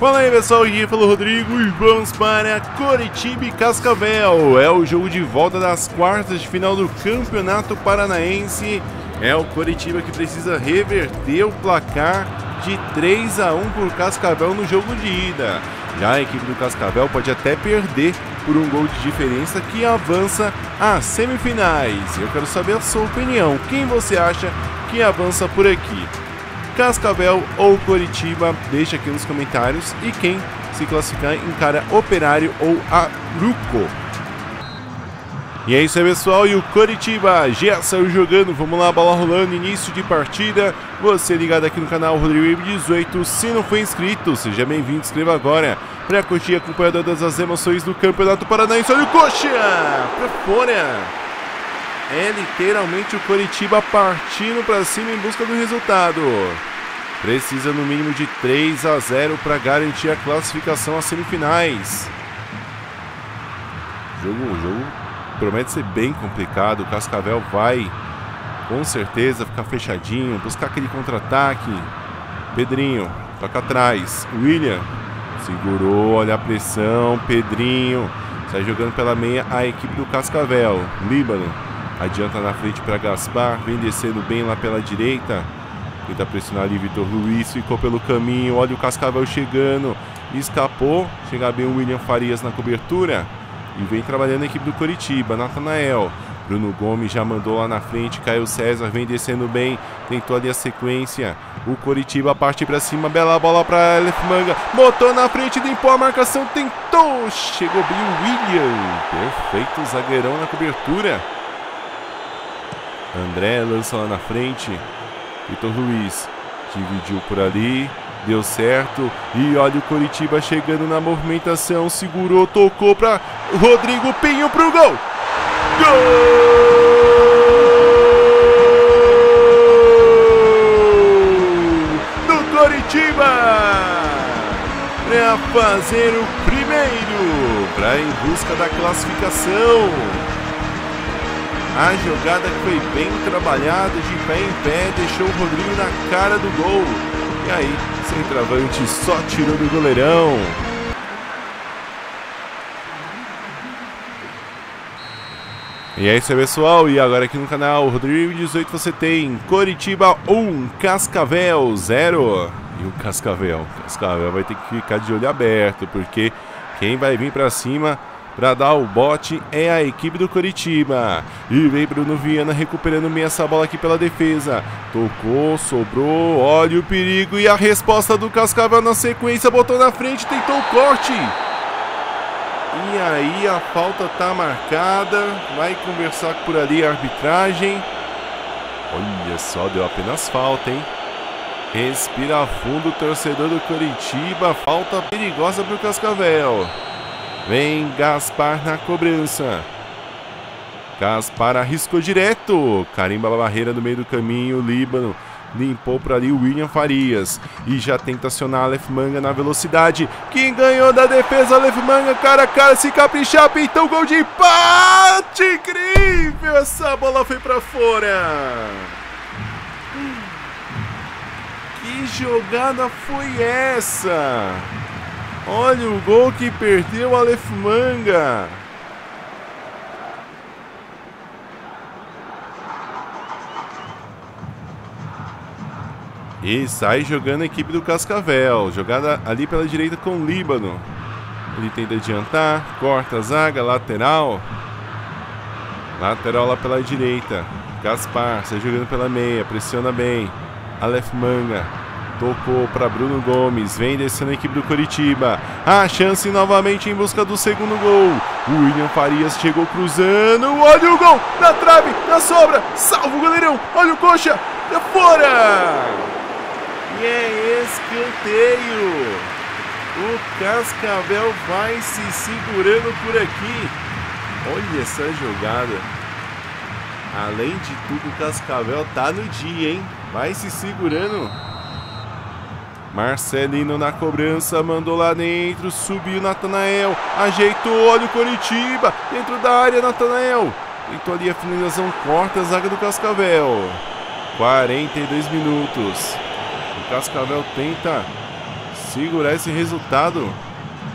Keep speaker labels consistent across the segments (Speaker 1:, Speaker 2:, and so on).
Speaker 1: Fala aí pessoal, aqui falou Rodrigo e vamos para Coritiba e Cascavel. É o jogo de volta das quartas de final do Campeonato Paranaense. É o Coritiba que precisa reverter o placar de 3 a 1 por Cascavel no jogo de ida. Já a equipe do Cascavel pode até perder por um gol de diferença que avança às semifinais. Eu quero saber a sua opinião. Quem você acha que avança por aqui? Cascavel ou Coritiba? Deixa aqui nos comentários. E quem se classificar encara Operário ou Aruco. E é isso aí, pessoal. E o Coritiba já saiu jogando. Vamos lá, bola rolando, início de partida. Você ligado aqui no canal Rodrigo 18. Se não for inscrito, seja bem-vindo. Inscreva agora para curtir e acompanhar emoções do Campeonato Paranaense. Olha o coxa! Pra fora! É literalmente o Coritiba partindo para cima em busca do resultado. Precisa no mínimo de 3 a 0 para garantir a classificação às semifinais. Jogo, jogo promete ser bem complicado. O Cascavel vai com certeza ficar fechadinho, buscar aquele contra-ataque. Pedrinho, toca atrás. William segurou, olha a pressão. Pedrinho sai jogando pela meia a equipe do Cascavel. Líbano adianta na frente para Gaspar, vem descendo bem lá pela direita. Tenta pressionar ali Vitor Luiz, ficou pelo caminho. Olha o Cascavel chegando, escapou. Chega bem o William Farias na cobertura. E vem trabalhando a equipe do Coritiba, Natanael. Bruno Gomes já mandou lá na frente, Caio César vem descendo bem, tentou ali a sequência. O Coritiba parte para cima, bela bola para Aleph Manga, botou na frente, limpou a marcação, tentou, chegou bem o William. Perfeito, zagueirão na cobertura. André lança lá na frente. Vitor Luiz dividiu por ali. Deu certo. E olha o Coritiba chegando na movimentação. Segurou, tocou para Rodrigo Pinho pro gol. Gol! Do Coritiba! Para fazer o primeiro. Para em busca da classificação. A jogada foi bem trabalhada, de pé em pé, deixou o Rodrigo na cara do gol. E aí, centroavante só tirou do goleirão. E é isso aí, pessoal. E agora aqui no canal Rodrigo 18 você tem Coritiba 1, Cascavel 0. E o Cascavel, Cascavel vai ter que ficar de olho aberto, porque quem vai vir para cima para dar o bote é a equipe do Coritiba. E vem Bruno Viana recuperando bem essa bola aqui pela defesa. Tocou, sobrou, olha o perigo e a resposta do Cascavel na sequência, botou na frente, tentou o corte. E aí a falta tá marcada, vai conversar por ali a arbitragem. Olha só, deu apenas falta, hein? Respira fundo o torcedor do Coritiba, falta perigosa para o Cascavel. Vem Gaspar na cobrança. Gaspar arriscou direto. Carimba a barreira no meio do caminho. Líbano limpou para ali o William Farias. E já tenta acionar Aleph Manga na velocidade. Quem ganhou da defesa, Aleph Manga, cara a cara, se caprichar, pintou o gol de empate. Incrível! Essa bola foi para fora. Que jogada foi essa? Olha o gol que perdeu o Manga. E sai jogando a equipe do Cascavel. Jogada ali pela direita com o Líbano. Ele tenta adiantar, corta a zaga, lateral. Lateral lá pela direita. Gaspar sai jogando pela meia, pressiona bem. Aleph Manga Tocou para Bruno Gomes. Vem descendo a equipe do Coritiba. A chance novamente em busca do segundo gol. O William Farias chegou cruzando. Olha o gol! Na trave, na sobra. Salva o goleirão. Olha o coxa. É fora! E é escanteio. O Cascavel vai se segurando por aqui. Olha essa jogada. Além de tudo, o Cascavel tá no dia, hein? Vai se segurando. Marcelino na cobrança, mandou lá dentro, subiu Natanael, ajeitou, olha o Coritiba, dentro da área, Natanael. Tentou ali a finalização, corta a zaga do Cascavel. 42 minutos. O Cascavel tenta segurar esse resultado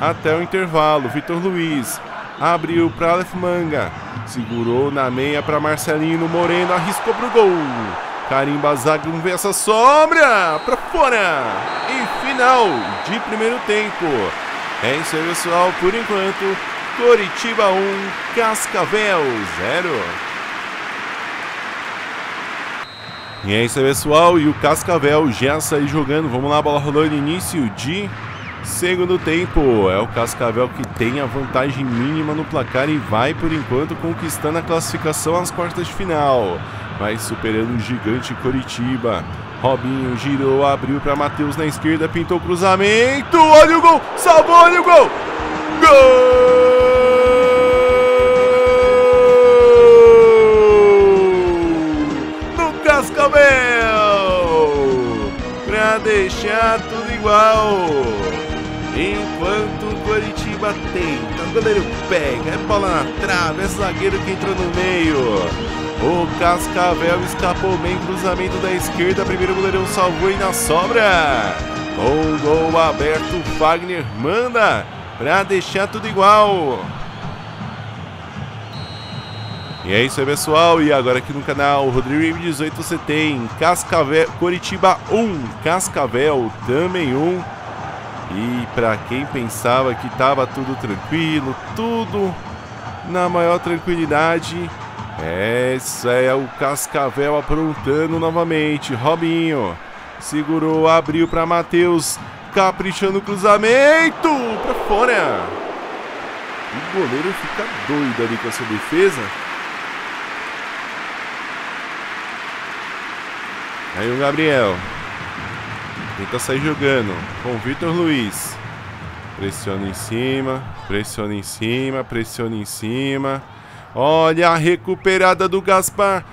Speaker 1: até o intervalo. Vitor Luiz abriu para Aleph Manga, segurou na meia para Marcelino Moreno, arriscou pro gol. Carimba Zague, vamos ver essa sombra para fora. E final de primeiro tempo. É isso aí, pessoal. Por enquanto, Coritiba 1, Cascavel 0. E é isso aí, pessoal. E o Cascavel já saiu jogando. Vamos lá, bola rolando início de segundo tempo. É o Cascavel que tem a vantagem mínima no placar e vai, por enquanto, conquistando a classificação às quartas de final. Vai superando o gigante Coritiba. Robinho girou, abriu para Matheus na esquerda, pintou o cruzamento. Olha o gol! Salvou, olha o gol! Gol! deixar tudo igual. Enquanto o Coritiba tenta, o goleiro pega, é bola na trave, é zagueiro que entrou no meio. O Cascavel escapou bem, cruzamento da esquerda, primeiro goleirão salvou e na sobra. Com gol aberto, Wagner manda pra deixar tudo igual. E é isso aí, pessoal. E agora aqui no canal Rodrigo 18 você tem Cascavel, Coritiba 1, Cascavel também 1. E para quem pensava que tava tudo tranquilo, tudo na maior tranquilidade, essa é o Cascavel aprontando novamente. Robinho segurou, abriu para Matheus, caprichando o cruzamento para fora. O goleiro fica doido ali com essa defesa. Aí o Gabriel. Tenta sair jogando com o Vitor Luiz. Pressiona em cima, pressiona em cima, pressiona em cima. Olha a recuperada do Gaspar.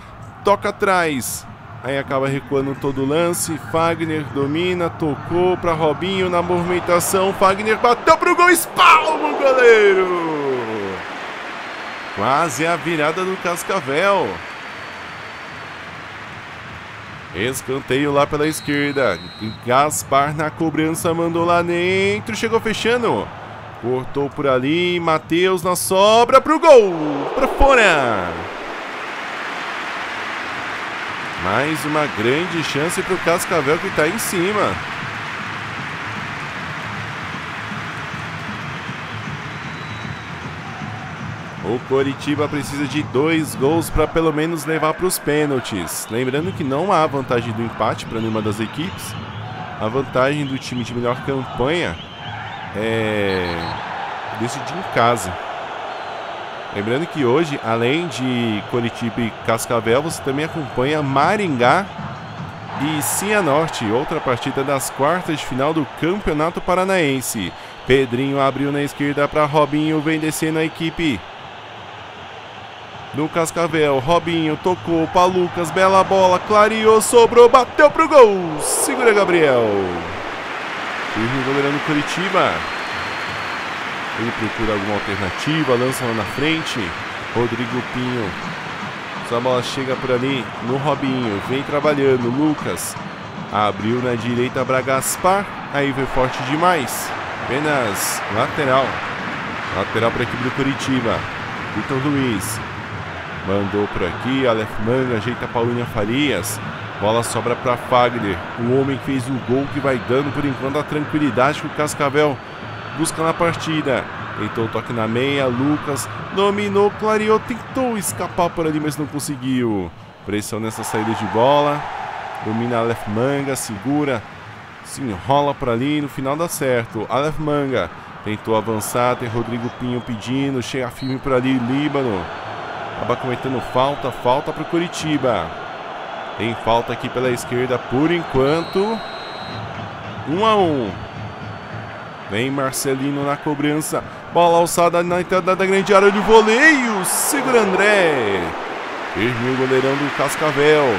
Speaker 1: Toca atrás. Aí acaba recuando todo o lance. Fagner domina, tocou para Robinho na movimentação. Fagner bateu pro gol, espalma o goleiro. Quase a virada do Cascavel. Escanteio lá pela esquerda. Gaspar na cobrança, mandou lá dentro. Chegou fechando. Cortou por ali. Matheus na sobra pro gol. Pra fora. Mais uma grande chance pro Cascavel que tá em cima. O Coritiba precisa de dois gols para pelo menos levar para os pênaltis. Lembrando que não há vantagem do empate para nenhuma das equipes. A vantagem do time de melhor campanha é decidir em casa. Lembrando que hoje, além de Coritiba e Cascavel, você também acompanha Maringá e Cianorte, outra partida das quartas de final do Campeonato Paranaense. Pedrinho abriu na esquerda para Robinho, vem descendo a equipe no Cascavel. Robinho tocou para Lucas, bela bola, clareou, sobrou, bateu pro gol. Segura Gabriel. Firme goleirando Curitiba. Ele procura alguma alternativa, lança lá na frente. Rodrigo Pinho. Essa bola chega por ali no Robinho. Vem trabalhando. Lucas abriu na direita para Gaspar. Aí foi forte demais. Apenas lateral. Lateral para a equipe do Curitiba. Vitor Luiz Mandou por aqui, Aleph Manga ajeita Paulinha Farias. Bola sobra para Fagner, o homem que fez o gol que vai dando por enquanto a tranquilidade que o Cascavel busca na partida. Tentou o toque na meia, Lucas dominou, clareou, tentou escapar por ali, mas não conseguiu. Pressão nessa saída de bola. Domina Aleph Manga, segura, se enrola por ali, no final dá certo. Aleph Manga tentou avançar, tem Rodrigo Pinho pedindo, chega firme por ali, Líbano. Acaba cometendo falta, falta para o Curitiba. Tem falta aqui pela esquerda por enquanto. 1 um a 1 um. Vem Marcelino na cobrança. Bola alçada na entrada da grande área de voleio. Segura André. Firme o goleirão do Cascavel.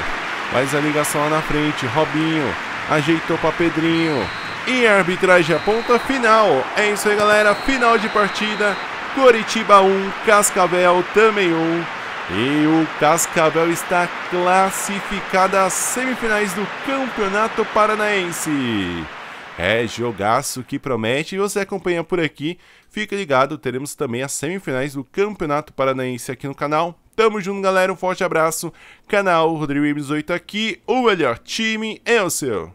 Speaker 1: Faz a ligação lá na frente. Robinho. Ajeitou para Pedrinho. E a arbitragem aponta final. É isso aí, galera. Final de partida. Coritiba 1, Cascavel também 1. E o Cascavel está classificado às semifinais do Campeonato Paranaense. É jogaço que promete e você acompanha por aqui. Fica ligado, teremos também as semifinais do Campeonato Paranaense aqui no canal. Tamo junto, galera. Um forte abraço. Canal Rodrigo 18 aqui. O melhor time é o seu.